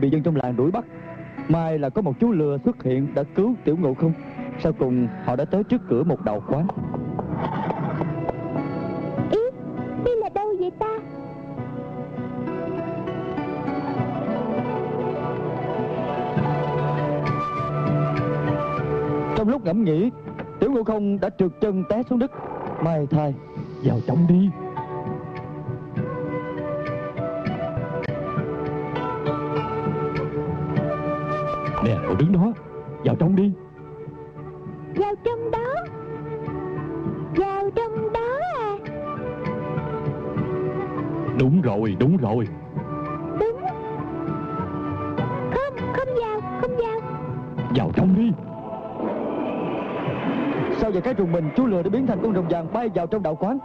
bị dân trong làng đuổi bắt. Mai là có một chú lừa xuất hiện đã cứu tiểu ngộ không? Sau cùng họ đã tới trước cửa một đạo quán. Ý Đây là đâu vậy ta? Trong lúc ngẫm nghĩ Tiểu ngộ không đã trượt chân té xuống đất. Mai thai Vào trong đi Nè cậu đứng đó. Vào trong đi. Vào trong đó. Vào trong đó à. Đúng rồi đúng rồi. Đúng. Không không vào Không vào. Vào trong đi. Sau vài cái trùng mình Chú lừa đã biến thành con rồng vàng bay vào trong đạo quán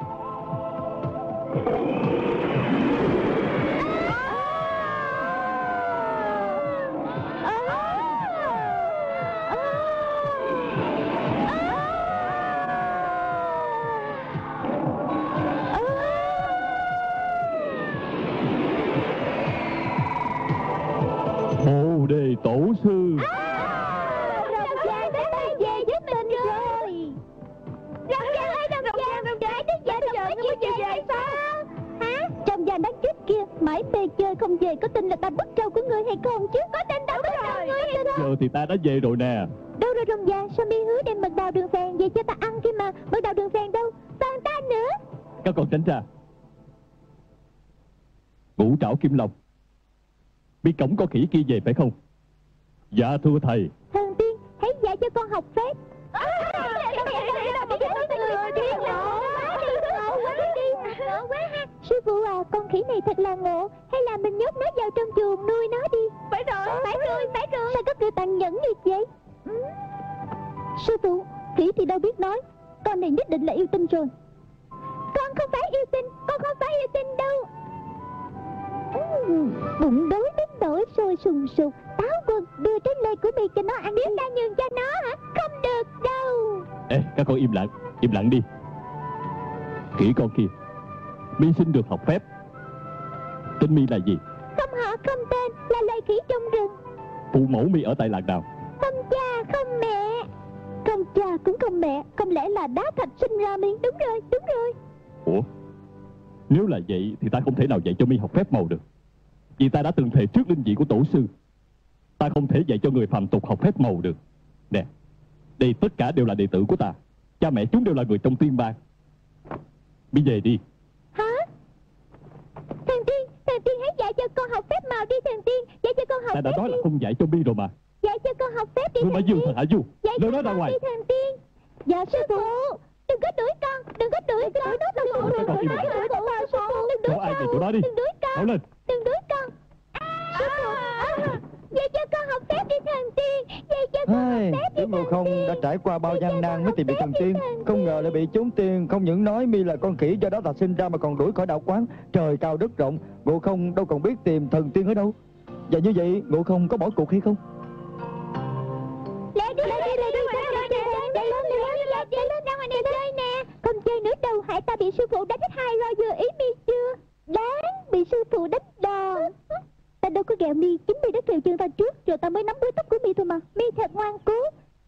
Biết cổng có khỉ kia về phải không? Dạ thưa thầy. Thần tiên hãy dạy cho con học phép. Sư phụ à, con khỉ này thật là ngộ. Hay là mình nhốt nó vào trong chuồng nuôi nó đi. Phải rồi, phải rồi, phải rồi. Sao có kiểu tàn nhẫn như vậy? Sư phụ, khỉ thì đâu biết nói. Con này nhất định là yêu tinh rồi. Con không phải yêu tinh, con không phải yêu tinh đâu. Ừ, bụng đói đến nỗi sôi sùng sục. Táo quân đưa trái lê của mi cho nó ăn. Nếu ta nhường cho nó hả? Không được đâu. Ê các con im lặng Im lặng đi. Khỉ con kia Mi xin được học phép. Tên Mi là gì? Không họ không tên là loài khỉ trong rừng. Phụ mẫu Mi ở tại làng nào? Không cha không mẹ. Không cha cũng không mẹ không lẽ là đá thạch sinh ra mi? Đúng rồi đúng rồi. Ủa Nếu là vậy thì ta không thể nào dạy cho Mi học phép màu được Vì ta đã từng thề trước linh vị của tổ sư. Ta không thể dạy cho người phàm tục học phép màu được. Nè Đây tất cả đều là đệ tử của ta. Cha mẹ chúng đều là người trong tiên bang. Mi về đi. Hả? Thần tiên thần tiên hãy dạy cho con học phép màu đi thần tiên. Dạy cho con học Ta đã phép nói đi. là không dạy cho Mi rồi mà. Dạy cho con học phép đi Ngươi thần Mã Dương tiên. thật hả Du. Dạy Lời cho nói ra con ngoài. đi thần tiên. Dạ sư phụ. Đừng có đuổi con đừng có đuổi con. đó sư phụ Các con đừng đuổi con sư phụ. Đừng Cho đuổi con. đừng đuổi con à, dạy cho con học phép đi thần tiên dạy cho con học Ai, phép đi thần Không tiên đã trải qua bao gian nan mới học tìm được thần đi tiên Không ngờ lại bị trốn tiên Không những nói mi là con khỉ do đó ta sinh ra mà còn đuổi khỏi đạo quán Trời cao đất rộng Ngộ Không đâu còn biết tìm thần tiên ở đâu Và như vậy Ngộ Không có bỏ cuộc hay không Lẹ đi, lẹ đi, lẹ đi, lẹ đi, lẹ lên, lẹ lên, lẹ lên, ra ngoài này chơi nè. Không chơi nữa đâu, hại ta bị sư phụ đánh hai roi vừa ý mi chưa? Đáng, bị sư phụ đánh đòn. Ta đâu có ghẹo mi, chính mi đã trèo chân ta trước, rồi ta mới nắm búi tóc của mi thôi mà. Mi thật ngoan cố.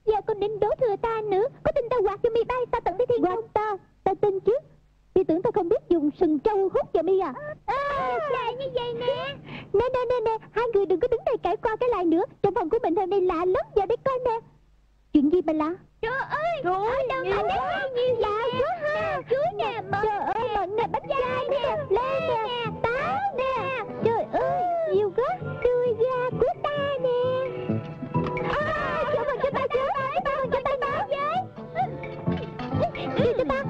Giờ còn định đổ thừa ta nữa, có tin ta quạt cho mi bay ta tận tới thiên không? ta, ta tin chứ. Mi tưởng ta không biết dùng sừng trâu hút cho mi à? À, lại như vậy nè. Nè, nè, nè, nè, hai người đừng có đứng đây cãi qua cái lại nữa. Trong phòng của mình hôm nay lạ lắm, giờ đây coi nè. Chuyện gì mà lạ? Trời ơi! Trời ơi! Đâu quá! Nhiều lạ quá ha! Chuối nè, mận Trời ơi, mận nè, bánh gai nè, lê nè, táo nè! Trời ơi! Nhiều quá! Đuôi da của ta nè! À, cho mừng cho ta chứ! Cho mừng cho ta báo với! Đưa cho ta!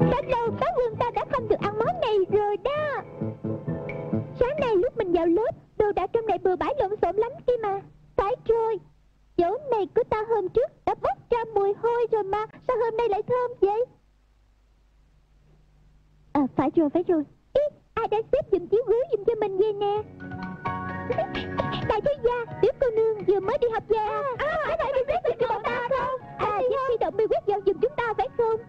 Đã lâu báo quân ta đã không được ăn món này rồi đó! Sáng nay lúc mình vào lớp, đồ đạc trong này bừa bãi lộn xộn lắm kia mà. Phải rồi, chỗ này của ta hôm trước đã bốc ra mùi hôi rồi mà, sao hôm nay lại thơm vậy? À, phải rồi, phải rồi. Ý, ai đã xếp giùm chiếu gối giùm cho mình vậy nè? Đại thiếu gia, tiểu cô nương vừa mới đi học về à? À, phải phải đi xếp giùm cho bọn ta không? À, giúp huy động mi quét dọn giùm chúng ta phải không?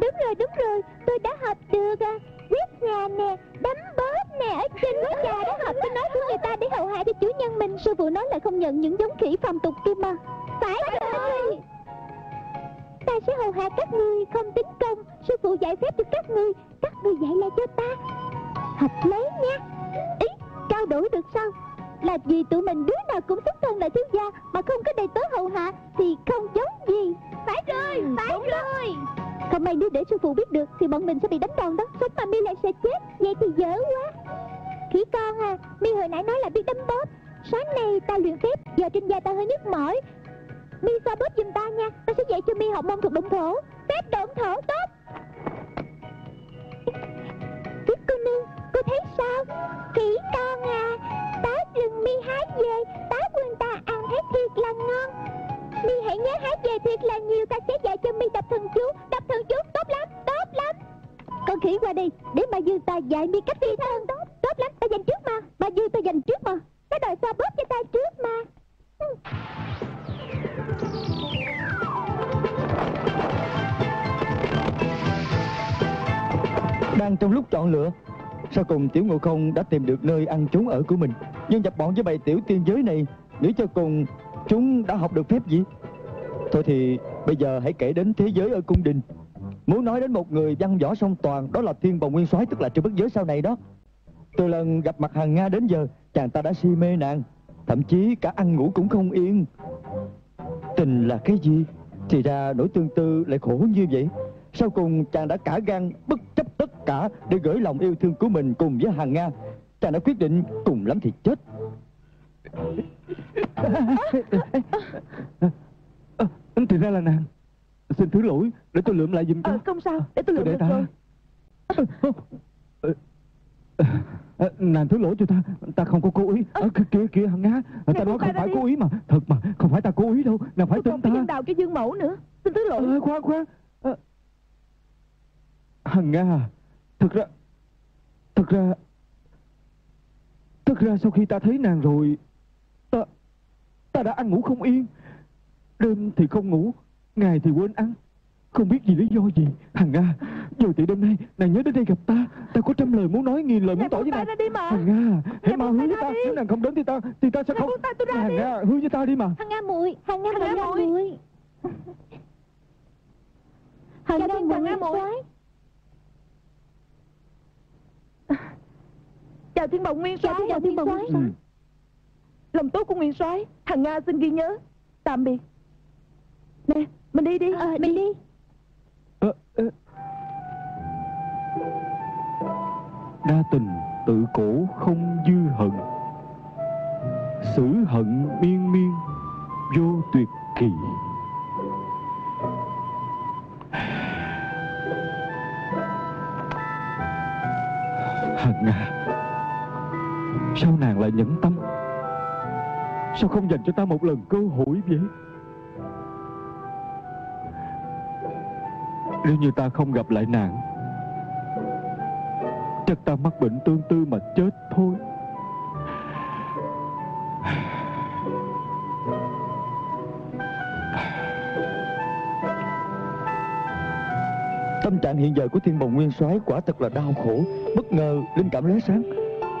Đúng rồi, đúng rồi, tôi đã học được à. Quét nhà nè, đấm bóp nè. Ở trên gối già đó hợp với nói của người ta để hầu hạ cho chủ nhân mình. Sư phụ nói là không nhận những giống khỉ phàm tục kia mà. Phải rồi. ta sẽ hầu hạ các ngươi không tính công. Sư phụ dạy phép cho các ngươi các ngươi dạy lại cho ta. Hợp lấy nha ý trao đổi được sao là vì tụi mình đứa nào cũng xuất thân là thiếu gia mà không có đầy tớ hầu hạ thì không giống gì. Phải rồi phải rồi. Không may nếu để sư phụ biết được thì bọn mình sẽ bị đánh đòn đó. Sống mà mi lại sẽ chết. Vậy thì dở quá. Khỉ con à mi hồi nãy nói là biết đấm bóp. Sáng nay ta luyện phép giờ trên da ta hơi nhức mỏi. Mi xoa bóp giùm ta nha. Ta sẽ dạy cho mi học môn thuật động thổ. Phép động thổ tốt Tuyết cô nương cô thấy sao? Khỉ con à táo rừng mi hái về táo quân ta ăn thấy thiệt là ngon. Mi hãy nhớ hái về thiệt là nhiều ta sẽ dạy cho mi đập thần chú. Đập thần chú tốt lắm tốt lắm. Con khỉ qua đây để bà dư ta dạy mi cách phi thân. Tốt tốt lắm ta giành trước mà. Bà dư ta giành trước mà. Cái đòi xoa bóp cho ta trước mà Đang trong lúc chọn lựa. Sau cùng Tiểu Ngộ Không đã tìm được nơi ăn trốn ở của mình. Nhưng nhập bọn với bầy tiểu tiên giới này Nghĩ cho cùng, chúng đã học được phép gì? Thôi thì bây giờ hãy kể đến thế giới ở cung đình. Muốn nói đến một người văn võ song toàn, Đó là thiên bồng nguyên soái, tức là trừ bất giới sau này đó. Từ lần gặp mặt hàng Nga đến giờ, Chàng ta đã si mê nàng. Thậm chí cả ăn ngủ cũng không yên. Tình là cái gì? Thì ra nỗi tương tư lại khổ như vậy. Sau cùng chàng đã cả gan bất chấp tất cả Để gửi lòng yêu thương của mình cùng với hàng Nga Chàng đã quyết định cùng lắm thì chết À, thì ra là nàng Xin thứ lỗi Để tôi lượm lại giùm cho Ờ, không sao, để tôi lượm để ta rồi. Ờ, ờ, ờ, Nàng thứ lỗi cho ta Ta không có cố ý Ờ, kìa kìa kìa hằng á Ta nói không phải đi. cố ý mà Thật mà Không phải ta cố ý đâu Nàng phải Tôi tin còn phải ta nhân đào cho dương mẫu nữa. Xin thứ lỗi. Ờ, khoan khoan Ờ. Hằng Nga Thật ra Thật ra Thật ra sau khi ta thấy nàng rồi Ta Ta đã ăn ngủ không yên Đêm thì không ngủ Ngày thì quên ăn Không biết vì lý do gì Hằng Nga Giờ thì đêm nay Nàng nhớ đến đây gặp ta Ta có trăm lời muốn nói nghìn lời muốn tỏ với nàng mà. Hằng Nga Hãy buông hứa với ta. Nếu nàng không đến thì ta Thì ta sẽ không Hằng. Nga hứa với ta đi mà Hằng Nga muội Hằng Nga muội. Hằng Nga muội Hằng Nga muội. Chào thiên bồng nguyên soái. chào thiên bồng nguyên soái Ừ. Lòng tốt của nguyên soái, Hằng Nga xin ghi nhớ. Tạm biệt. Nè, mình đi đi. Ờ đi đi Ờ, ờ. Đa tình tự cổ không dư hận Sử hận miên miên Vô tuyệt kỳ Hằng Nga Sao nàng lại nhẫn tâm? Sao không dành cho ta một lần cơ hội vậy? Nếu như ta không gặp lại nàng, Chắc ta mắc bệnh tương tư mà chết thôi. Tâm trạng hiện giờ của thiên bồng nguyên soái quả thật là đau khổ, Bất ngờ linh cảm lóe sáng.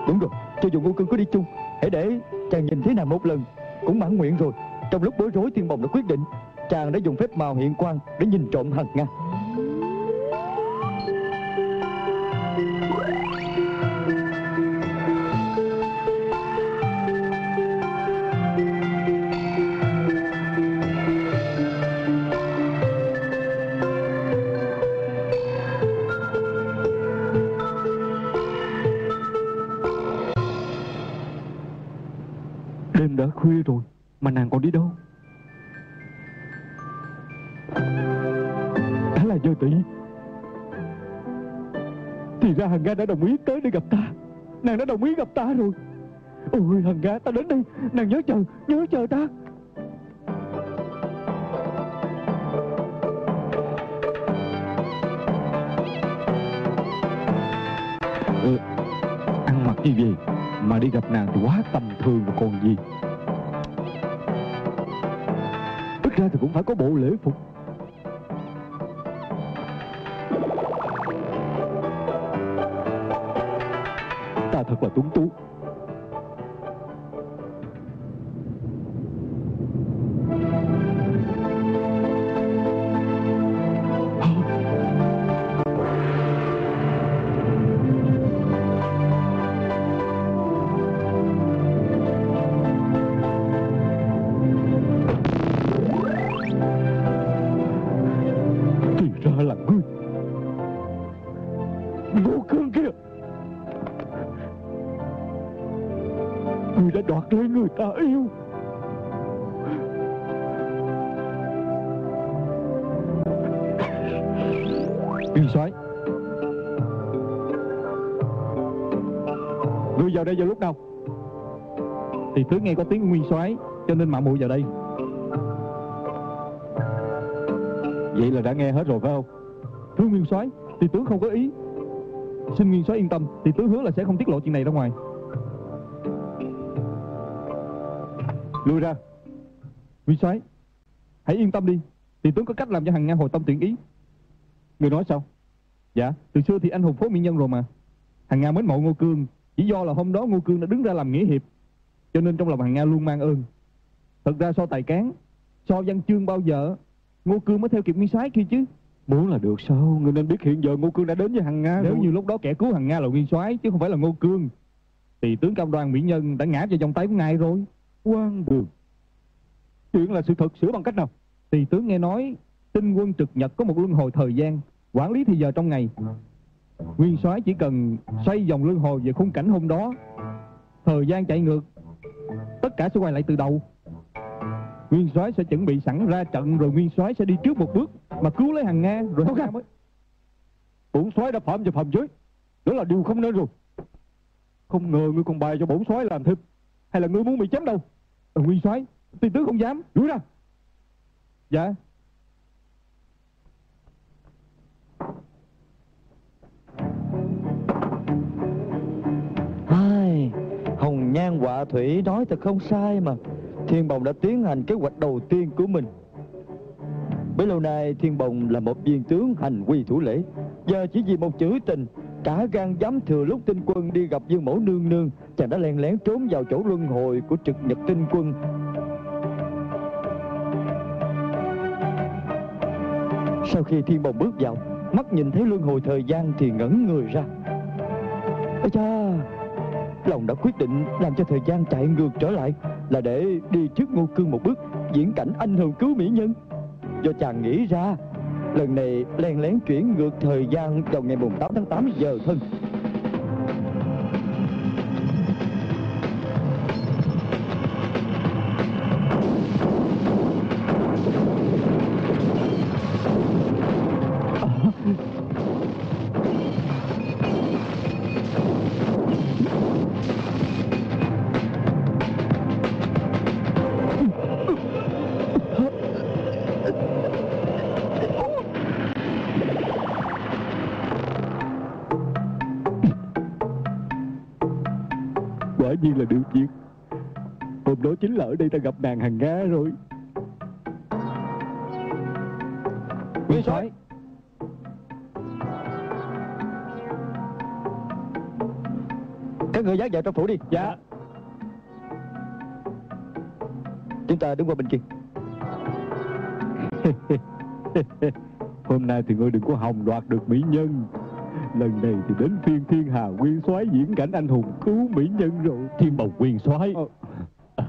Đúng rồi cho dù ngô cưng có đi chung. Hãy để chàng nhìn thế nào một lần, Cũng mãn nguyện rồi. Trong lúc bối rối, thiên bồng đã quyết định, Chàng đã dùng phép màu hiện quang Để nhìn trộm hằng nga Hằng Nga đã đồng ý tới để gặp ta. Nàng đã đồng ý gặp ta rồi. Ôi Hằng Nga ta đến đây. Nàng nhớ chờ Nhớ chờ ta. Ừ, Ăn mặc như vậy Mà đi gặp nàng thì quá tầm thường rồi còn gì. Ít ra thì cũng phải có bộ lễ phục. Ta thật là tuấn tú Thì ra là ngươi. Ngô cương đoạt ta yêu. Nguyên soái Ngươi vào đây vào lúc nào Thì tướng nghe có tiếng nguyên soái Cho nên mạo muội vào đây. Vậy là đã nghe hết rồi phải không? Thưa nguyên soái Thì tướng không có ý. Xin nguyên soái yên tâm, Thì tướng hứa là sẽ không tiết lộ chuyện này ra ngoài. Lui ra. Nguyên soái Hãy yên tâm đi. Thì tướng có cách làm cho hàng ngang hồi tâm tiện ý. Người nói sao? Dạ Từ xưa thì anh hùng phố mỹ nhân rồi mà. Hàng Nga mến mộ Ngô Cương Chỉ do là hôm đó Ngô Cương đã đứng ra làm nghĩa hiệp Cho nên trong lòng hàng Nga luôn mang ơn. Thật ra so tài cán So văn chương bao giờ Ngô Cương mới theo kịp nguyên soái kia chứ. Muốn là được sao? Người nên biết hiện giờ Ngô Cương đã đến với hàng Nga Nếu rồi. như lúc đó kẻ cứu hàng Nga là nguyên soái Chứ không phải là Ngô Cương Thì tướng cam đoan mỹ nhân đã ngã vào vòng tay của ngài rồi quan đường. Chuyện là sự thật sửa bằng cách nào? Thì tướng nghe nói Tinh quân trực nhật có một luân hồi thời gian Quản lý thì giờ trong ngày. Nguyên soái chỉ cần xoay vòng luân hồi về khung cảnh hôm đó. Thời gian chạy ngược Tất cả sẽ quay lại từ đầu. Nguyên soái sẽ chuẩn bị sẵn ra trận Rồi Nguyên soái sẽ đi trước một bước Mà cứu lấy hàng Nga Rồi hàng Nga mới Bổn soái đã phạm vào phạm giới. Đó là điều không nên rồi. Không ngờ ngươi còn bài cho bổn soái làm thêm. Hay là ngươi muốn bị chém đầu? Ờ, Nguyên soái Tiên tướng không dám. Đuổi ra. Dạ. Ai, Hồng Nhan Họa Thủy nói thật không sai mà. Thiên Bồng đã tiến hành kế hoạch đầu tiên của mình. Bấy lâu nay Thiên Bồng là một viên tướng hành quy thủ lễ. Giờ chỉ vì một chữ tình Cả gan dám thừa lúc tinh quân đi gặp Dương Mẫu Nương Nương, Chàng đã lén lén trốn vào chỗ luân hồi của trực nhật tinh quân. Sau khi Thiên Bồng bước vào, Mắt nhìn thấy luân hồi thời gian thì ngẩn người ra. Ây cha Lòng đã quyết định làm cho thời gian chạy ngược trở lại Là để đi trước ngô cương một bước Diễn cảnh anh hùng cứu mỹ nhân. Do chàng nghĩ ra Lần này len lén chuyển ngược thời gian vào ngày mùng 8 tháng 8 giờ thân. Nhiên là được việc Hôm đó chính là ở đây ta gặp nàng hàng Nga rồi. Nguyên soái Các người dắt vào trong phủ đi. Dạ. Chúng ta đứng qua bên kia. Hôm nay thì ngươi đừng có hòng đoạt được mỹ nhân Lần này thì đến phiên thiên hà nguyên soái diễn cảnh anh hùng cứu mỹ nhân rồi. Thiên bồng nguyên soái. Ờ.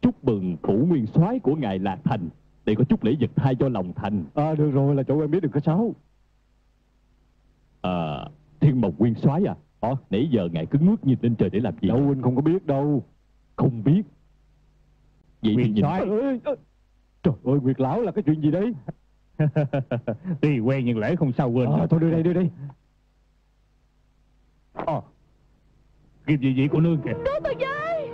Chúc mừng phủ nguyên soái của ngài Lạc Thành. Để có chút lễ vật thay cho lòng thành. À được rồi là chỗ em biết đừng có xấu À, Thiên bồng nguyên soái à. Ồ, nãy giờ ngài cứ ngước nhìn lên trời để làm gì? Đâu huynh không có biết đâu. Không biết. Vậy thì Nguyên nhìn. soái. Trời ơi Nguyệt Lão là cái chuyện gì đấy Tuy quen nhưng lễ không sao quên. À, Thôi đưa đây đưa đây Ờ. Kim dị dị của nương kìa? Cứu tôi với.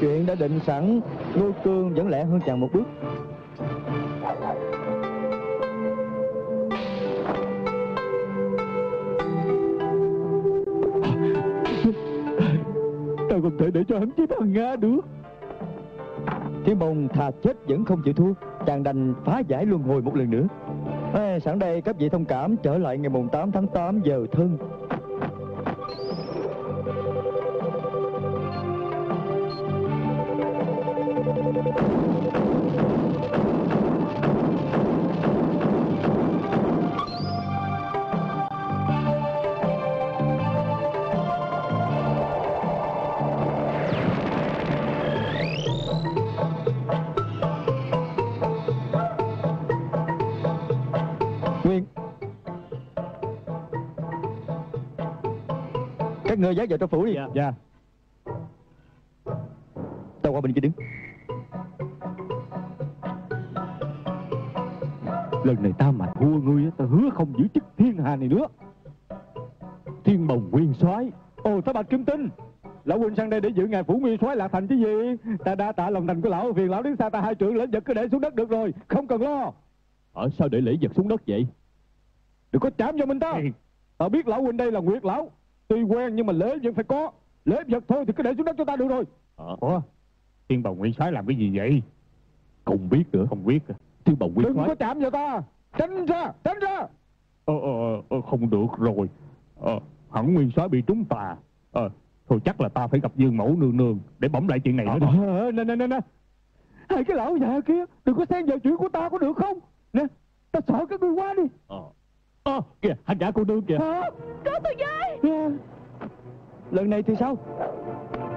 Chuyện đã định sẵn Ngô Cương vẫn lẹ hơn chàng một bước. Tao không thể để cho hắn chết thằng Nga được Thiên Mông thà chết vẫn không chịu thua Chàng đành phá giải luân hồi một lần nữa. À, sẵn đây các vị thông cảm trở lại ngày mùng 8 tháng 8 giờ thân. Dắt vào trong phủ đi. Dạ. Dạ. Tao qua bên kia đứng. Lần này tao mà thua ngươi tao hứa không giữ chức thiên hà này nữa. Thiên bồng nguyên soái. Ồ ta bạch kim tinh. Lão huynh sang đây để giữ ngài phủ nguyên soái lạc thành chứ gì? Ta đã tạ lòng thành của lão Phiền lão đến xa ta hai trượng lĩnh vật cứ để xuống đất được rồi Không cần lo. Ở sao để lễ vật xuống đất vậy? Đừng có chạm vào mình ta. Ta biết lão huynh đây là nguyệt lão Tuy quen nhưng mà lễ vẫn phải có. Lễ vật thôi thì cứ để xuống đất cho ta được rồi. Ờ, Ủa? Thiên bồng nguyên soái làm cái gì vậy? Không biết nữa. Không biết à. Thiên bồng nguyên Đừng soái. có chạm vào ta. Tránh ra tránh ra. Ờ, ờ, ờ, Không được rồi. Ờ, Hẳn nguyên soái bị trúng tà. Ờ, Thôi chắc là ta phải gặp dương mẫu nương nương Để bẩm lại chuyện này nữa rồi Ờ, Nè nè nè nè. Hai cái lão già kia Đừng có xen vào chuyện của ta có được không? Nè Ta sợ các ngươi quá đi. Ờ Ờ kìa hành giả cô nương kìa. Hả? Cứu tôi với. Lần này thì sao?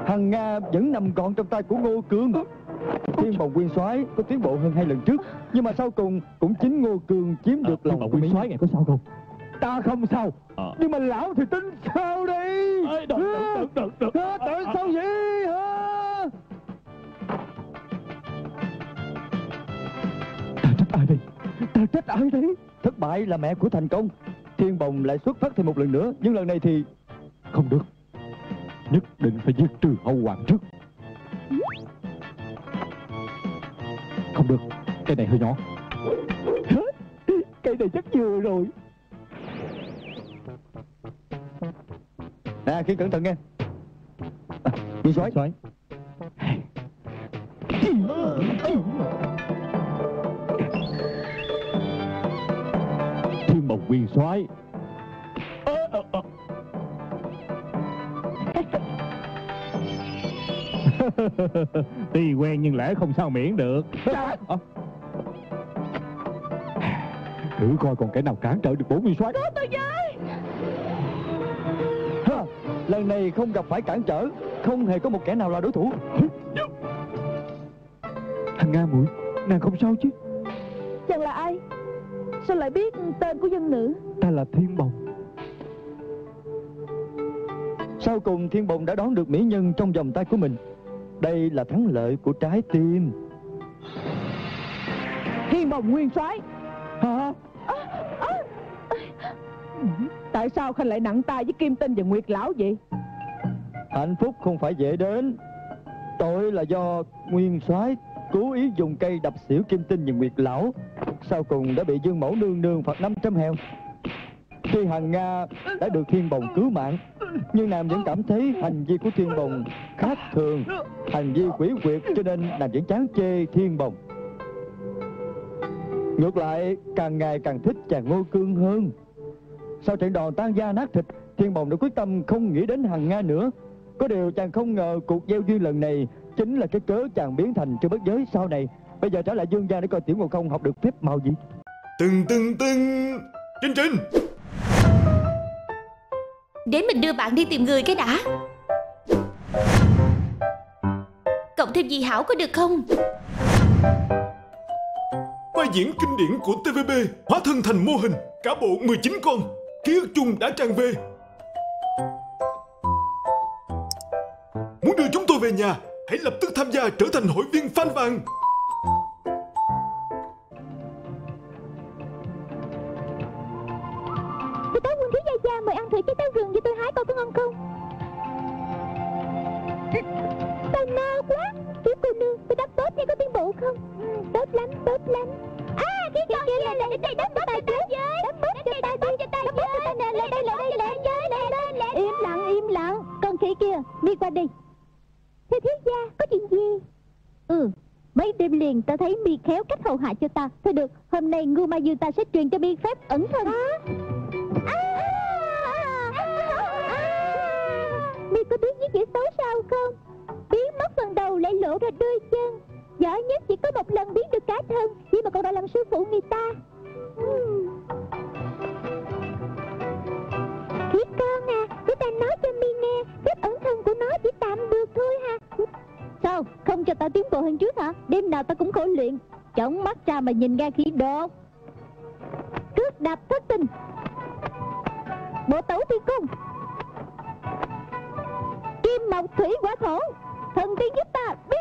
Hằng Nga vẫn nằm gọn trong tay của Ngô Cương Thiên bồng nguyên soái có tiến bộ hơn hai lần trước Nhưng mà sau cùng cũng chính Ngô Cương chiếm được Thiên lòng của Mỹ. Nguyên soái ngài có sao không? Ta không sao. Ờ. Nhưng mà lão thì tính sao đây Ê, đừng, đừng, đừng, đừng? Tại sao vậy? Hả? Ta trách ai đây? Ta trách ai đây Thất bại là mẹ của thành công. Thiên bồng lại xuất phát thêm một lần nữa Nhưng lần này thì Không được. Nhất định phải giết trừ hậu hoàng trước. Không được Cái này hơi nhỏ. Cái này chắc vừa rồi. À khi cẩn thận nghe. À, Nguyên soái. Soái bồng nguyên soái Tuy quen nhưng lẽ không sao miễn được. Ờ. Thử coi còn kẻ nào cản trở được bổ nguyên soái Cứu tôi với. Ha, Lần này không gặp phải cản trở Không hề có một kẻ nào là đối thủ. Hằng Nga muội Nàng không sao chứ? Chàng là ai Sao lại biết tên của dân nữ? Ta là Thiên Bồng. Sau cùng Thiên bồng đã đón được mỹ nhân trong vòng tay của mình. Đây là thắng lợi của trái tim. Thiên bồng nguyên soái. Hả? Tại sao Khanh lại nặng tay với Kim Tinh và Nguyệt Lão vậy? Hạnh phúc không phải dễ đến. Tội là do nguyên soái cố ý dùng cây đập xỉu kim tinh và nguyệt lão sau cùng đã bị dương mẫu nương nương phạt 500 heo? Tuy Hằng Nga đã được thiên bồng cứu mạng, Nhưng nàng vẫn cảm thấy hành vi của thiên bồng khác thường. Hành vi quỷ quyệt cho nên nàng vẫn chán chê thiên bồng. Ngược lại, càng ngày càng thích chàng ngô cương hơn. Sau trận đòn tan da nát thịt, Thiên bồng đã quyết tâm không nghĩ đến Hằng Nga nữa. Có điều chàng không ngờ cuộc gieo duyên lần này Chính là cái cớ chàng biến thành cho bất giới sau này. Bây giờ trở lại dương gia để coi tiểu ngộ không học được phép màu gì. Từng từng từng Trinh Trinh. Để mình đưa bạn đi tìm người cái đã. Cộng thêm gì hảo có được không? Vai diễn kinh điển của TVB Hóa thân thành mô hình Cả bộ 19 con Ký ức chung đã tràn về. Muốn đưa chúng tôi về nhà Hãy lập tức tham gia trở thành hội viên fan vàng hôm nay ngưu ma dương ta sẽ truyền cho mi phép ẩn thân. Mi có biết viết chữ xấu sao không? Biến mất phần đầu lại lộ ra đôi chân. Giỏi nhất chỉ có một lần biến được cả thân vậy mà còn đòi làm sư phụ người ta. Hmm. Biết con à, để ta nói cho mi nghe Phép ẩn thân của nó chỉ tạm được thôi ha Sao, không cho ta tiến bộ hơn trước hả? Đêm nào ta cũng khổ luyện. Chống mắt ra mà nhìn ra khí độ trước đạp thất tình. Bộ tấu thi cung. Kim mộc thủy hỏa thổ Thần tiên giúp ta biết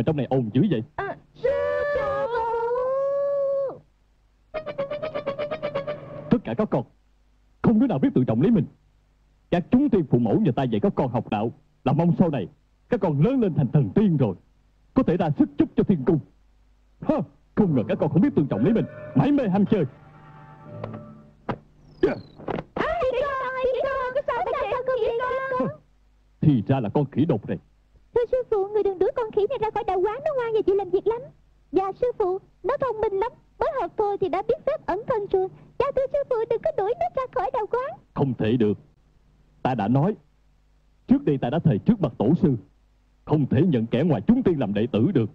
mà trong này ồn dữ vậy? À, Tất cả các con Không đứa nào biết tự trọng lấy mình. Các chúng tiên phụ mẫu nhà ta dạy các con học đạo Là mong sau này Các con lớn lên thành thần tiên rồi Có thể ra sức giúp cho thiên cung. Hơ, Không ngờ các con không biết tự trọng lấy mình. Mãi mê ham chơi. Yeah. À, con, con? Thì ra là con khỉ đột này Thưa sư phụ, người đừng đuổi con khỉ này ra khỏi đạo quán Nó ngoan và chịu làm việc lắm. Dạ sư phụ, nó thông minh lắm. Mới học thôi thì đã biết phép ẩn thân rồi. Dạ thưa sư phụ, đừng có đuổi nó ra khỏi đạo quán. Không thể được. Ta đã nói Trước đây ta đã thề trước mặt tổ sư Không thể nhận kẻ ngoài chúng tiên làm đệ tử được.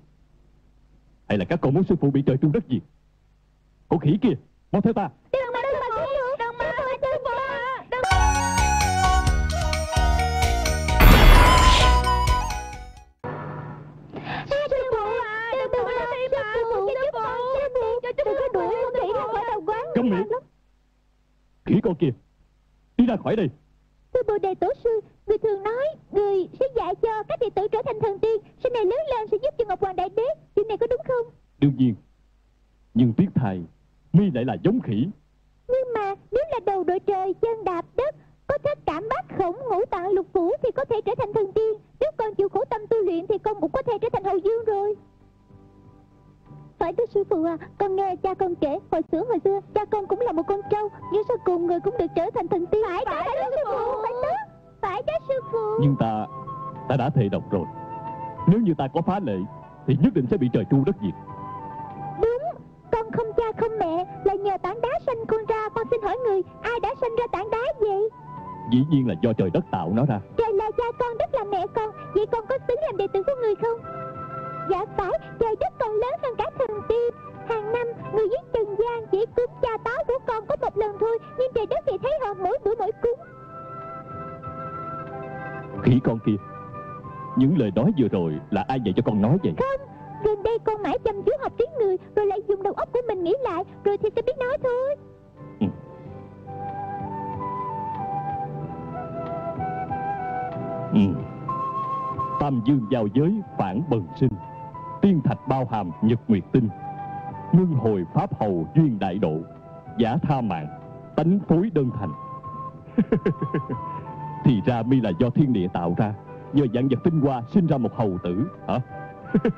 Hay là các con muốn sư phụ bị trời tru đất diệt? Con khỉ kia Mau theo ta. Đừng Khỉ con kia Đi ra khỏi đây Thưa Bồ Đề Tổ Sư, người thường nói người sẽ dạy cho các đệ tử trở thành thần tiên, sau này lớn lên sẽ giúp cho Ngọc Hoàng Đại Đế. Chuyện này có đúng không? Đương nhiên Nhưng tiếc thầy Mi lại là giống khỉ Nhưng mà nếu là đầu đội trời, chân đạp đất, có thất cảm bát khổng, ngũ tạng lục phủ thì có thể trở thành thần tiên. Nếu con chịu khổ tâm tu luyện thì con cũng có thể trở thành hầu dương rồi. Phải đó sư phụ à, con nghe cha con kể, hồi xưa hồi xưa, cha con cũng là một con trâu, nhưng sau cùng người cũng được trở thành thần tiên. Phải, phải, đó sư phụ, phải đó, phải đó sư phụ. Nhưng ta Ta đã thề độc rồi. Nếu như ta có phá lệ Thì nhất định sẽ bị trời tru đất diệt. Đúng, con không cha không mẹ Là nhờ tảng đá sanh con ra. Con xin hỏi người Ai đã sanh ra tảng đá vậy? Dĩ nhiên là do trời đất tạo nó ra. Trời là cha con, đất là mẹ con. Vậy con có xứng làm đệ tử của người không Dạ phải, trời đất còn lớn hơn cả thần tiên. Hàng năm, người giết Trần gian chỉ cúng cha táo của con có một lần thôi Nhưng trời đất thì thấy họ mỗi bữa mỗi cúng. Khỉ con kia Những lời nói vừa rồi Là ai dạy cho con nói vậy? Không, gần đây con mãi chăm chú học tiếng người Rồi lại dùng đầu óc của mình nghĩ lại Rồi thì sẽ biết nói thôi. Ừ. Tam dương giao giới phản bần sinh Tiên thạch bao hàm nhật nguyệt tinh. Ngưng hồi pháp hầu duyên đại độ. Giả tha mạng Tánh phối đơn thành. Thì ra mi là do thiên địa tạo ra. Nhờ dạng vật tinh hoa sinh ra một hầu tử hả?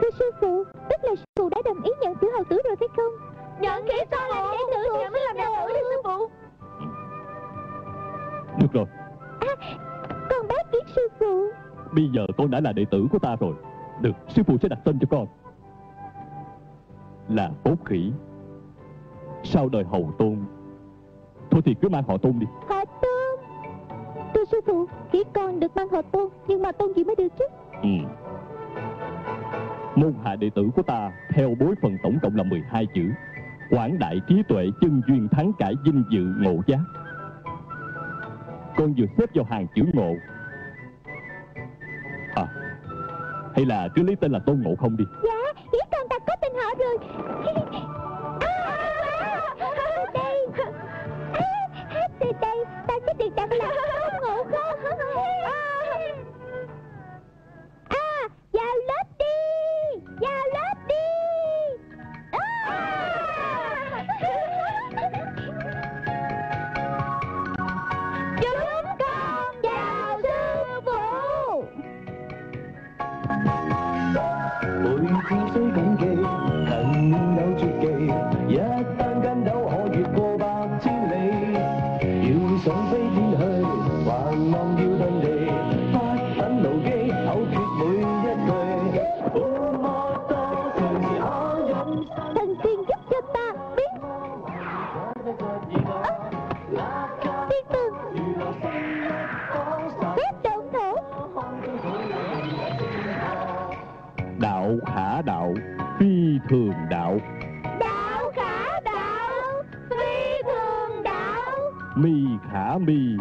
Thưa sư phụ, tức là sư phụ đã đồng ý nhận tiểu hầu tử rồi phải không? Nhận kỹ sao làm đệ tử thì mới làm đệ tử đi sư phụ. Được rồi. Con bái kiến sư phụ. Bây giờ con đã là đệ tử của ta rồi Được Sư phụ sẽ đặt tên cho con. Là Bố Khỉ. Sau đời hầu tôn. Thôi thì cứ mang họ tôn đi. Họ tôn? Thưa sư phụ Chỉ con được mang họ tôn Nhưng mà tôn gì mới được chứ. Ừ. Môn hạ đệ tử của ta Theo bối phần tổng cộng là 12 chữ. Quảng đại trí tuệ chân duyên thắng cải vinh dự ngộ giác Con vừa xếp vào hàng chữ ngộ Hay là cứ lấy tên là Tôn Ngộ không đi. Dạ chỉ cần ta có tên họ rồi. thường đạo. Đạo khả đạo Phi thường đạo. Mi khả mi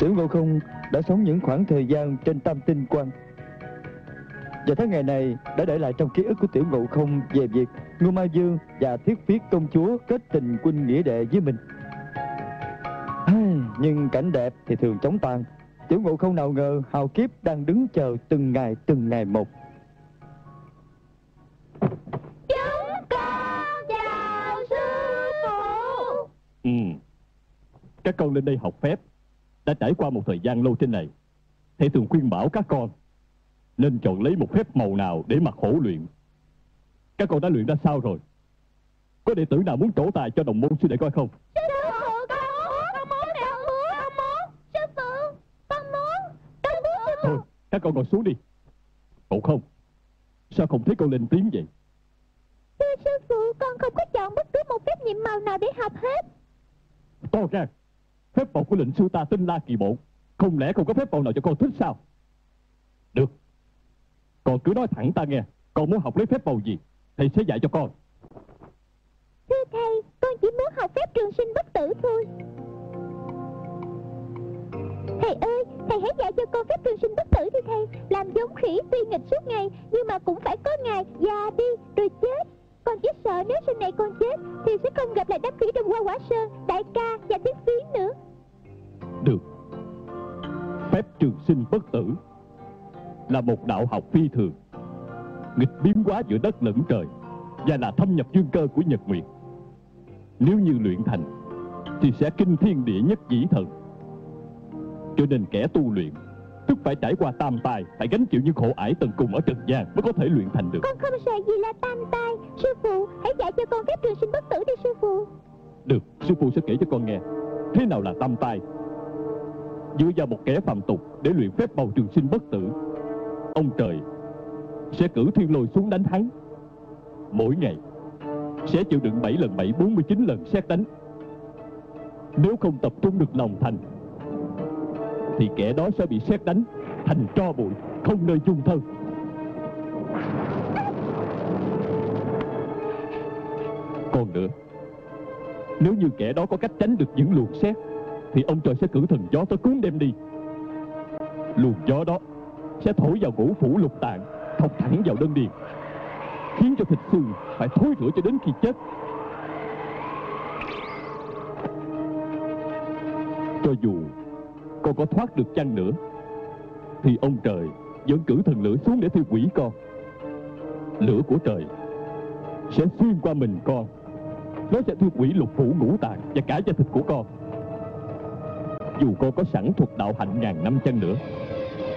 Tiểu Ngộ Không đã sống những khoảng thời gian trên tam tinh quan. Và tháng ngày này đã để lại trong ký ức của Tiểu Ngộ Không về việc Ngô Ma Dương và Thiết Phiết công chúa kết tình huynh nghĩa đệ với mình. Nhưng cảnh đẹp thì thường chóng tàn. Tiểu Ngộ Không nào ngờ hào kiếp đang đứng chờ từng ngày từng ngày một. Chúng con chào sư phụ. Ừ. Các con lên đây học phép Đã trải qua một thời gian lâu trên này Thầy thường khuyên bảo các con Nên chọn lấy một phép màu nào để mà khổ luyện. Các con đã luyện ra sao rồi? Có đệ tử nào muốn trổ tài cho đồng môn sư để coi không? Thôi các con ngồi xuống đi. Cậu không Sao không thấy con lên tiếng vậy? Thưa sư phụ Con không có chọn bất cứ một phép nhiệm màu nào để học hết. To ra Phép màu của lệnh sư ta tinh la kỳ bộ Không lẽ không có phép màu nào cho con thích sao? Được. Con cứ nói thẳng ta nghe, Con muốn học lấy phép màu gì, Thầy sẽ dạy cho con. Thưa thầy, Con chỉ muốn học phép trường sinh bất tử thôi. Thầy ơi, Thầy hãy dạy cho con phép trường sinh bất tử đi thầy. Làm giống khỉ tuy nghịch suốt ngày, Nhưng mà cũng phải có ngày, già đi, rồi chết. Con chỉ sợ nếu sau này con chết, Thì sẽ không gặp lại đám khỉ trong hoa quả sơn, Đại ca và thiết phí nữa. Được. Phép trường sinh bất tử Là một đạo học phi thường Nghịch biến hóa giữa đất lẫn trời Và là thâm nhập dương cơ của Nhật Nguyệt. Nếu như luyện thành Thì sẽ kinh thiên địa nhất dĩ thần. Cho nên kẻ tu luyện Tức phải trải qua tam tài Phải gánh chịu những khổ ải tận cùng ở trần gian Mới có thể luyện thành được. Con không sợ gì là tam tai Sư phụ hãy dạy cho con phép trường sinh bất tử đi sư phụ. Được, sư phụ sẽ kể cho con nghe. Thế nào là tam tai Dựa vào một kẻ phàm tục Để luyện phép bầu trường sinh bất tử, Ông trời Sẽ cử thiên lôi xuống đánh hắn Mỗi ngày Sẽ chịu đựng 7 lần 7 49 lần xét đánh. Nếu không tập trung được lòng thành, Thì kẻ đó sẽ bị xét đánh Thành tro bụi, Không nơi chung thân. Còn nữa, Nếu như kẻ đó có cách tránh được những luồng xét thì ông trời sẽ cử thần gió tới cuốn đem đi. Luồng gió đó Sẽ thổi vào ngũ phủ lục tạng, Thọc thẳng vào đơn điền, Khiến cho thịt xương phải thối rữa cho đến khi chết. Cho dù con có thoát được chăng nữa, Thì ông trời vẫn cử thần lửa xuống để thiêu quỷ con. Lửa của trời Sẽ xuyên qua mình con, Nó sẽ thiêu quỷ lục phủ ngũ tạng Và cả da thịt của con. Dù cô có sẵn thuật đạo hạnh ngàn năm chăng nữa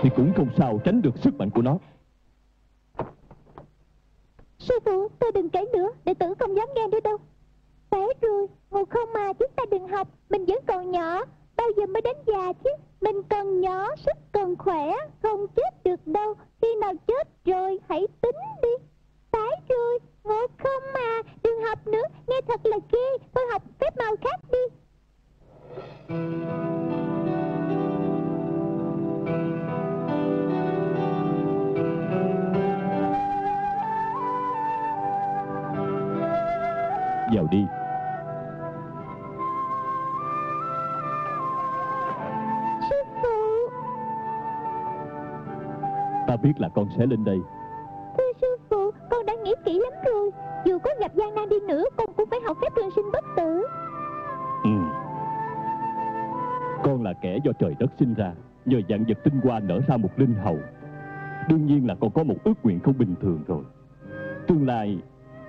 Thì cũng không sao tránh được sức mạnh của nó Sư phụ, tôi đừng kể nữa, đệ tử không dám nghe nữa đâu. Phải rồi, ngồi không mà chúng ta đừng học, mình vẫn còn nhỏ. Bao giờ mới đến già chứ? Mình còn nhỏ, sức còn khỏe, không chết được đâu. Khi nào chết rồi, hãy tính đi. Phải rồi, ngồi không mà, đừng học nữa, nghe thật là ghê. tôi học phép màu khác đi. Vào đi Sư phụ, Ta biết là con sẽ lên đây thưa sư phụ, con đã nghĩ kỹ lắm rồi. Dù có gặp gian nan đi nữa, con cũng phải học phép trường sinh bất Con là kẻ do trời đất sinh ra Nhờ dạng vật tinh hoa nở ra một linh hầu. Đương nhiên là con có một ước nguyện không bình thường rồi. Tương lai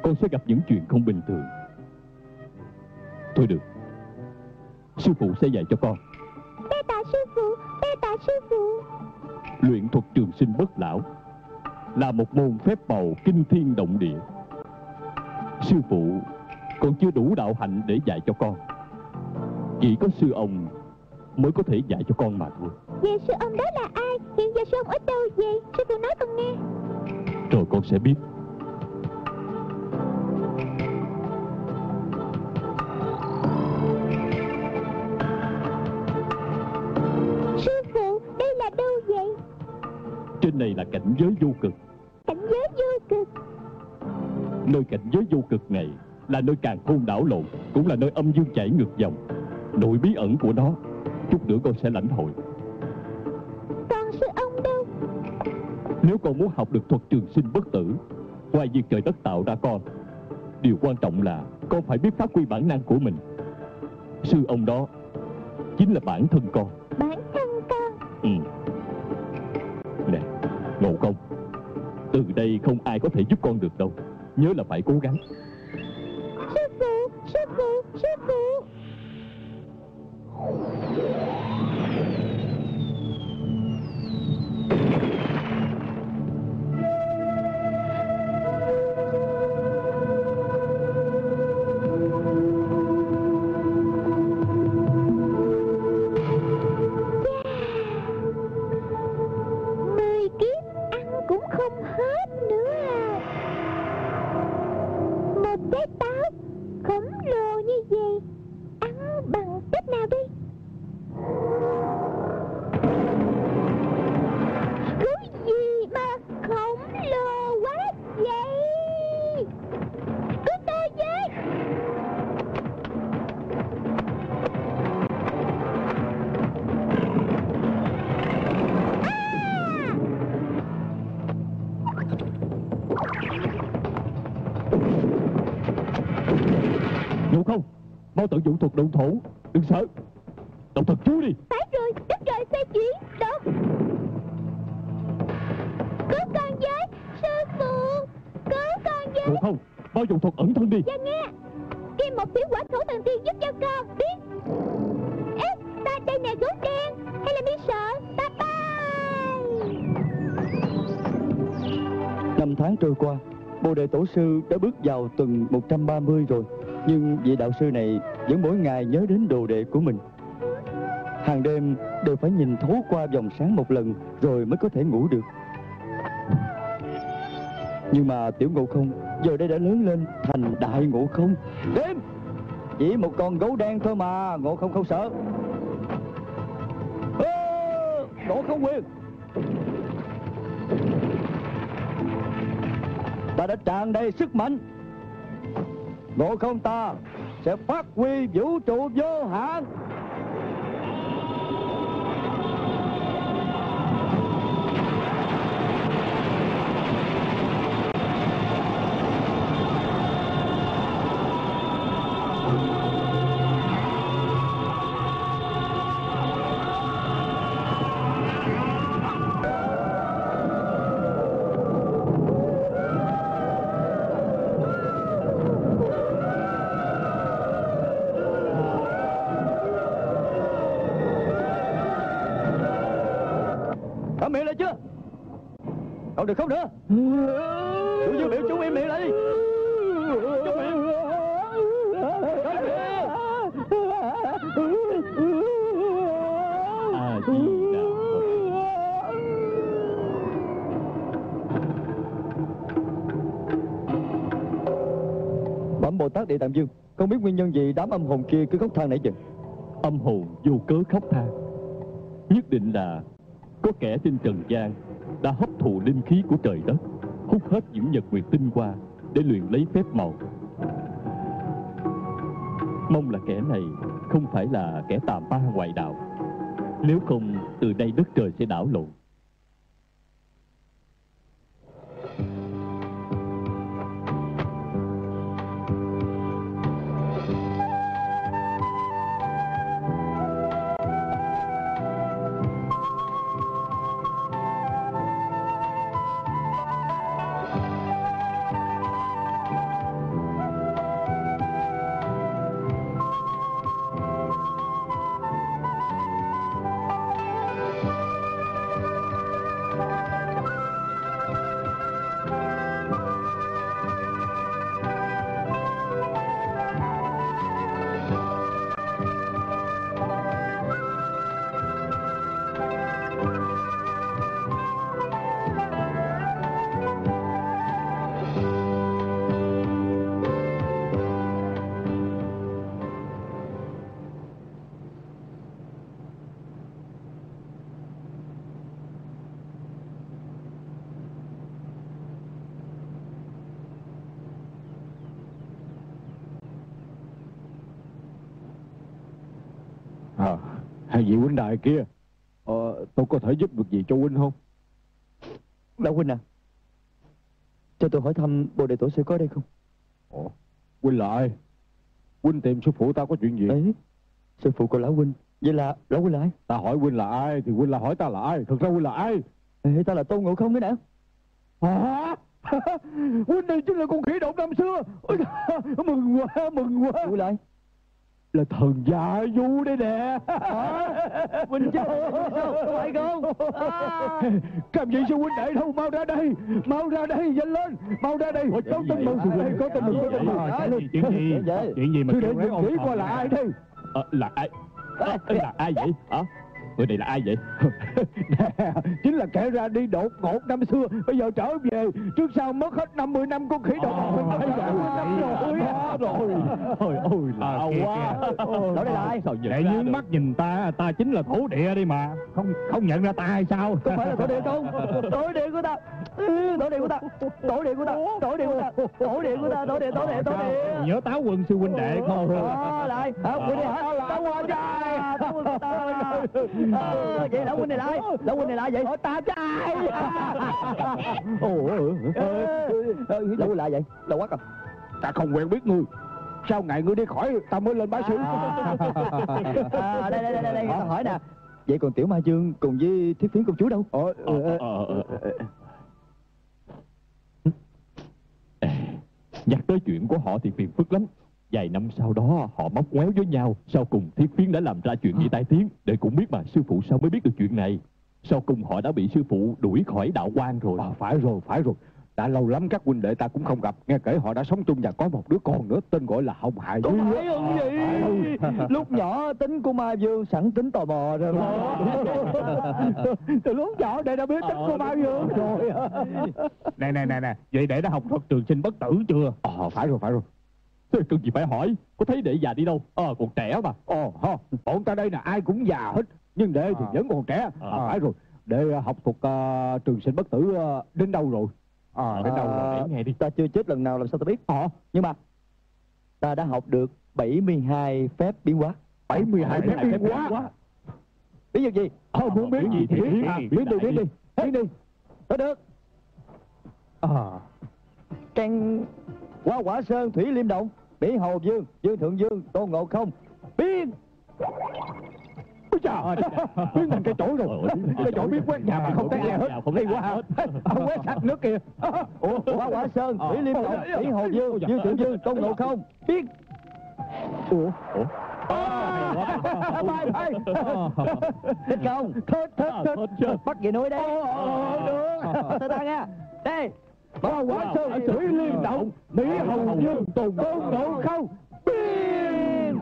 Con sẽ gặp những chuyện không bình thường. Thôi được. Sư phụ sẽ dạy cho con. Đa tạ sư phụ, đa tạ sư phụ. Luyện thuật trường sinh bất lão Là một môn phép màu kinh thiên động địa. Sư phụ Còn chưa đủ đạo hạnh để dạy cho con. Chỉ có sư ông Mới có thể dạy cho con mà thôi Vậy sư ông đó là ai? Hiện giờ sư ông ở đâu vậy? Sư phụ nói con nghe. Rồi con sẽ biết Sư phụ, đây là đâu vậy? Trên này là cảnh giới vô cực Cảnh giới vô cực. Nơi cảnh giới vô cực này Là nơi càng khôn đảo lộn Cũng là nơi âm dương chảy ngược dòng Nội bí ẩn của nó Chút nữa con sẽ lãnh hội. Còn sư ông đâu? Nếu con muốn học được thuật trường sinh bất tử Ngoài việc trời đất tạo ra con Điều quan trọng là Con phải biết phát huy bản năng của mình. Sư ông đó Chính là bản thân con. Bản thân con. Ừ. Nè Ngộ công Từ đây không ai có thể giúp con được đâu. Nhớ là phải cố gắng tận dụng thuật động thổ Đừng sợ. Động thật chú đi. Phải rồi, đất trời xoay chuyển Động. Cứu con với Sư phụ. Cứu con với Ngộ không? Mau dùng thuật ẩn thân đi. Dạ nghe. Kim một tiểu quả thổ thần tiên giúp cho con Biết. Ê ta đây nè gấu đen. Hay là mi sợ? Ta bay. Năm tháng trôi qua, Bồ Đề Tổ Sư đã bước vào tuần 130 rồi. Vị đạo sư này vẫn mỗi ngày nhớ đến đồ đệ của mình. Hàng đêm đều phải nhìn thấu qua vòng sáng một lần rồi mới có thể ngủ được. Nhưng mà tiểu ngộ không giờ đây đã lớn lên thành đại ngộ không. Đêm! Chỉ một con gấu đen thôi mà, ngộ không không sợ. à, ngộ không quyền! ta đã tràn đầy sức mạnh ngộ không ta sẽ phát huy vũ trụ vô hạn. Đám âm hồn kia cứ khóc than nãy giờ. Âm hồn vô cớ khóc than. Nhất định là có kẻ trên trần gian đã hấp thụ linh khí của trời đất, hút hết những nhật nguyệt tinh qua để luyện lấy phép màu. Mong là kẻ này không phải là kẻ tà ma ngoại đạo. Nếu không, từ đây đất trời sẽ đảo lộn. Huynh đài kia. Ờ, Tôi có thể giúp được gì cho huynh không? Đạo huynh à Cho tôi hỏi thăm Bồ Đề Tổ sư có đây không? Ồ, huynh là ai? Huynh tìm sư phụ ta có chuyện gì? Đấy Sư phụ của lão huynh Vậy là lão huynh là ai? Ta hỏi huynh là ai Thì huynh là hỏi ta là ai? Thật ra huynh là ai? Ê, Ta là Tôn Ngộ Không đấy nè. Hả? Huynh này chính là con khỉ độc năm xưa. Ôi, Mừng quá mừng quá. Huynh là ai Là thần già du đây nè. Huynh chứ phải không à. Cầm gì sư huynh đệ đâu Mau ra đây Mau ra đây nhanh lên Mau ra đây. Có tin mừng Có tin mừng có tin mừng. Chuyện gì, chuyện gì? Vậy. chuyện gì mà kêu kỹ ồn qua là ai Ờ, là ai? Ờ, là ai vậy? Hả người này là ai vậy? Nè, chính là kẻ ra đi đột ngột năm xưa. Bây giờ trở về trước sau mất hết 50 năm con khỉ đột mình thấy rồi năm rồi rồi. Ôi ôi À, lão kìa, quá. Lão đây là ai? sao Để nhướng mắt nhìn ta Ta chính là thổ địa đi mà. Không không nhận ra ta hay sao? Có phải là tổ địa không. Tổ địa của ta. Ừ, Tổ địa của ta. Tổ địa của ta. Tổ địa của ta. Tổ địa của ta Tổ địa Tổ địa Tổ địa. Nhớ táo quân sư huynh đệ không Đó, lại. Hả? huynh này hả? Tao qua trai huynh của ta Ờ, vậy lão huynh này là ai? Lão huynh này là ai vậy? ta trai ồ lão huynh là ai vậy? Lão quắc à? Ta không quen biết ngươi. Sao ngày ngươi đi khỏi ta mới lên bá sứ à, đây đây đây đây, đây tao hỏi nè. Vậy còn tiểu ma dương cùng với thiết phiến công chúa đâu? Ờ, Ờ, ờ, ờ, ờ, ờ. Nhắc tới chuyện của họ thì phiền phức lắm Vài năm sau đó họ móc ngoéo với nhau. Sau cùng thiết phiến đã làm ra chuyện gì tai tiếng? Để cũng biết mà sư phụ sao mới biết được chuyện này? Sau cùng họ đã bị sư phụ đuổi khỏi đạo quan rồi. À, phải rồi phải rồi. Đã lâu lắm các huynh đệ ta cũng không gặp. Nghe kể họ đã sống chung và có một đứa con nữa tên gọi là hồng hải. Có phải không gì lúc nhỏ tính của ma dương sẵn tính tò mò rồi. Từ lúc nhỏ đây đã biết tính của bao nhiêu rồi Nè nè nè nè. Vậy để đã học thuật trường sinh bất tử chưa? Ờ phải rồi phải rồi cần gì phải hỏi Có thấy đệ già đi đâu? Ờ còn trẻ mà. Ồ ha bọn ta đây là ai cũng già hết nhưng đệ thì À. vẫn còn trẻ. À. à, phải rồi đệ ờ, học thuật ờ, trường sinh bất tử ờ, đến đâu rồi? À đến đâu rồi? Để nghe đi. Ta chưa chết lần nào làm sao ta biết? Ờ. nhưng mà ta đã học được 72 phép biến hóa. 72 phép biến hóa? Biến việc gì? Ờ, muốn biết gì thì biết. à, Biến đi, biến đi. Biến đi. Tới được. À. Trang Hoa quả sơn thủy liêm động Bỉ hồ dương Dương thượng dương tôn ngộ không Biến Ôi trời Biến thành cây chổi rồi. Cây chổi biết quét nhà mà không thấy nghe hết. Hay quá hả Ông quét sạch nước kìa. Ủa? Hoa quả sơn thủy liêm động Bỉ hồ dương Dương thượng dương tôn ngộ không Biến Ủa? Ủa? Bay bay Thích không? Thích thích thích. chưa? Bắt về núi đi. Được Từ ta nha Hoa quả sơn thủy liêm động Mỹ hầu dương tôn ngộ không Biến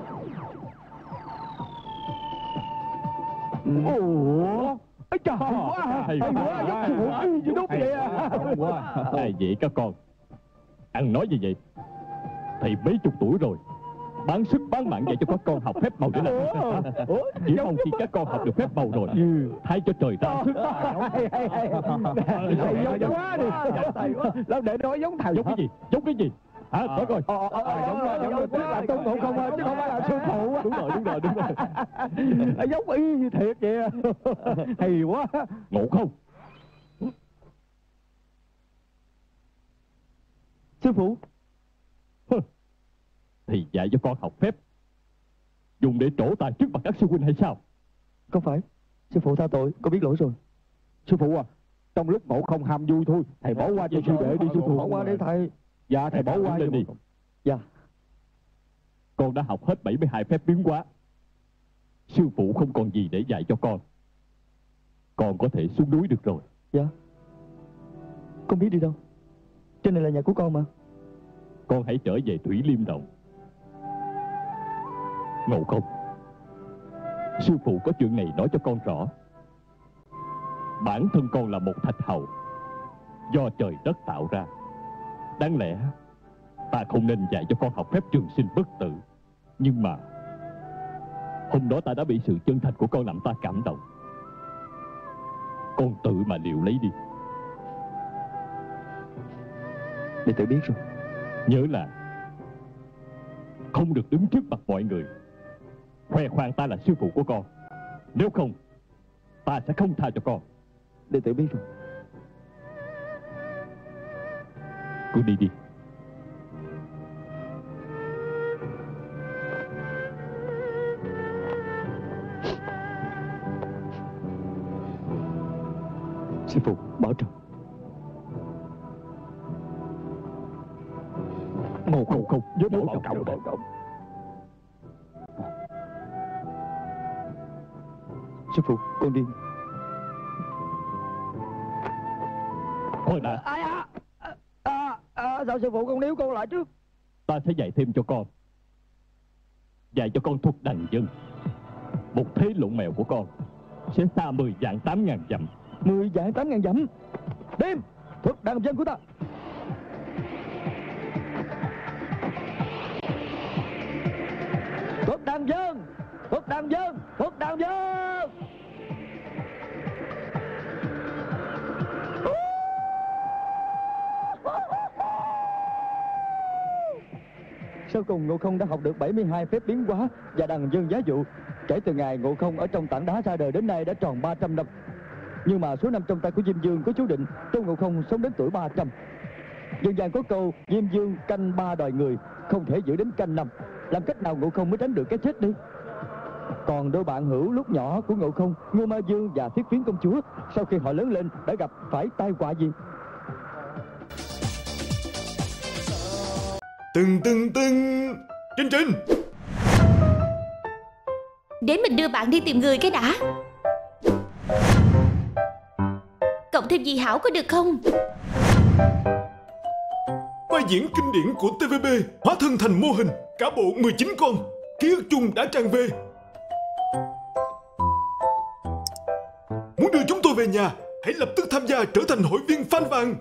Ủa? Ây trời hay quá hả? Hay Hay quá. quá Giống sư phụ y như đúc vậy à. Này vậy các con. Ăn nói gì vậy Thì mấy chục tuổi rồi Bán sức bán mạng dạy cho các con học phép màu để làm Chỉ mong khi các con học được phép màu rồi Thay cho trời ra sức. Thầy giống quá đi. thầy quá. Lâu để nói giống thầy Giống cái gì? Giống cái gì? Hả? Nói coi. ờ ờ ờ giống quá giống là tôn ngộ không chứ không phải là sư phụ Đúng rồi đúng rồi đúng rồi. Giống y như thiệt vậy à. hay quá. Ngộ không? Sư phụ Thì dạy cho con học phép. Dùng để trổ tài trước mặt các sư huynh hay sao? Không phải. Sư phụ tha tội Con biết lỗi rồi. Sư phụ à trong lúc ngộ không ham vui thôi thầy bỏ qua cho sư đệ đi sư phụ. Bỏ qua đi thầy. Dạ thầy bỏ qua đi Dạ. Con đã học hết 72 phép biến hóa. Sư phụ không còn gì để dạy cho con. Con có thể xuống núi được rồi. Dạ. Con biết đi đâu. Trên này là nhà của con mà. Con hãy trở về Thủy Liêm Động Ngộ không? Sư phụ có chuyện này nói cho con rõ. Bản thân con là một thạch hầu. Do trời đất tạo ra. Đáng lẽ Ta không nên dạy cho con học phép trường sinh bất tử. Nhưng mà Hôm đó ta đã bị sự chân thành của con làm ta cảm động. Con tự mà liệu lấy đi. Đệ tử biết rồi. Nhớ là Không được đứng trước mặt mọi người Khoe khoang ta là sư phụ của con. Nếu không, Ta sẽ không tha cho con. Đệ tử biết rồi. Cứ đi đi. Sẽ dạy thêm cho con. Dạy cho con thuật đàn dân. Một thế lộn mèo của con Sẽ xa mười dạng tám ngàn dặm. Mười vạn tám ngàn dặm? Đêm Thuật đàn dân của ta. Thuật đàn dân Thuật đàn dân Thuật đàn dân. Sau cùng Ngộ Không đã học được 72 phép biến hóa và đằng dân giá dụ. Kể từ ngày Ngộ Không ở trong tảng đá ra đời đến nay đã tròn 300 năm. Nhưng mà số năm trong tay của Diêm Dương có chú định Tôn Ngộ Không sống đến tuổi 300. Dân gian có câu Diêm Dương canh ba đời người, không thể giữ đến canh năm. Làm cách nào Ngộ Không mới tránh được cái chết đi? Còn đôi bạn hữu lúc nhỏ của Ngộ Không, Ngô Ma Dương và Thiết Phiến Công Chúa, sau khi họ lớn lên đã gặp phải tai họa gì? Từng từng từng Trinh Trinh. Để mình đưa bạn đi tìm người cái đã. Cộng thêm gì hảo có được không? Vai diễn kinh điển của TVB Hóa thân thành mô hình Cả bộ 19 con Ký ức chung đã tràn về. Muốn đưa chúng tôi về nhà Hãy lập tức tham gia trở thành hội viên fan vàng